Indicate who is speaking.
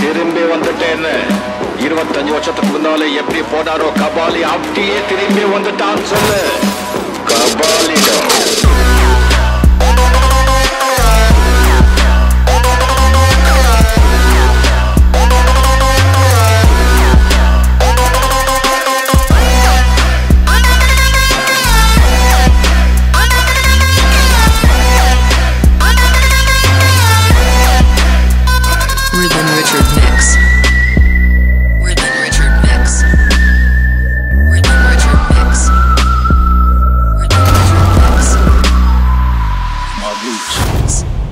Speaker 1: திரும்பி வந்துட்டேன் இருபத்தஞ்சு வருஷத்துக்கு முன்னாலே எப்படி போனாரோ கபாலி அப்படியே திரும்பி வந்துட்டான்னு சொல்லு. கபாலி actions.